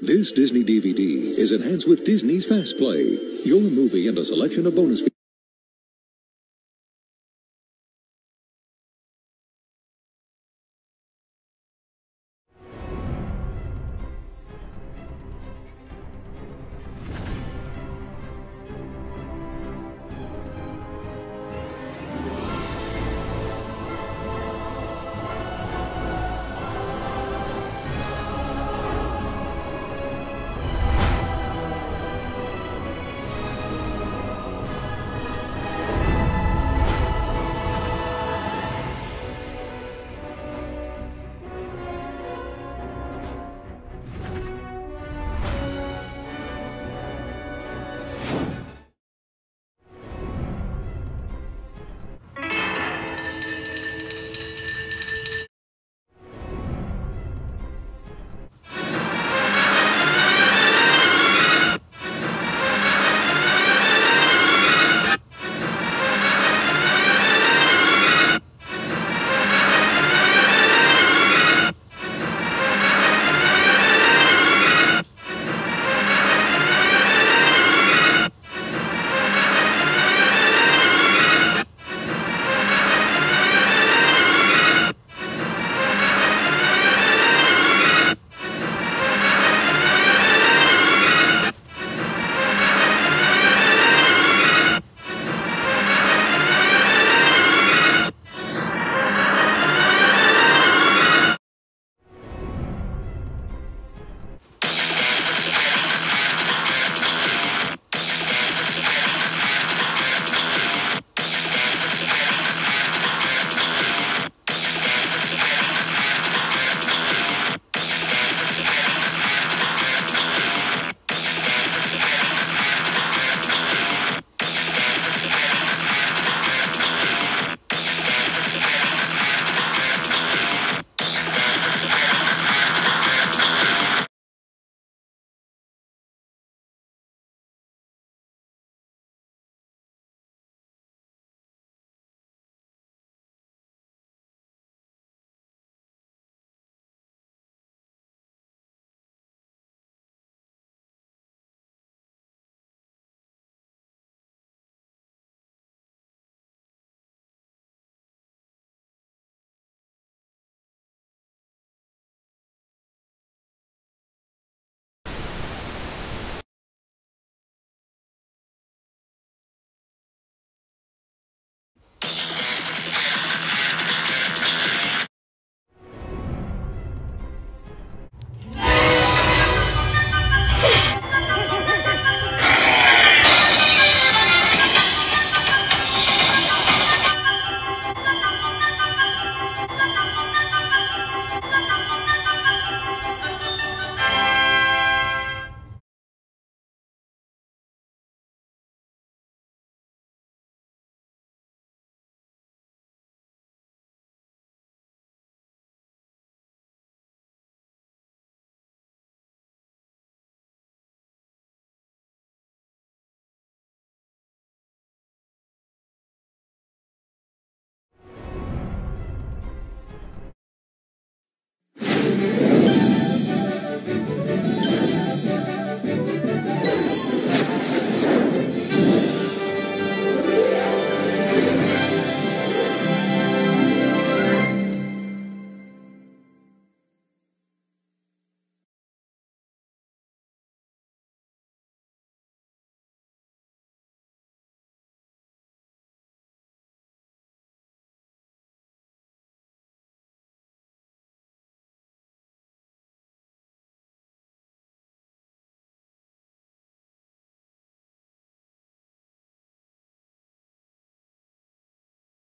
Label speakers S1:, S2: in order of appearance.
S1: This Disney DVD is enhanced with Disney's Fast Play, your movie and a selection of bonus features.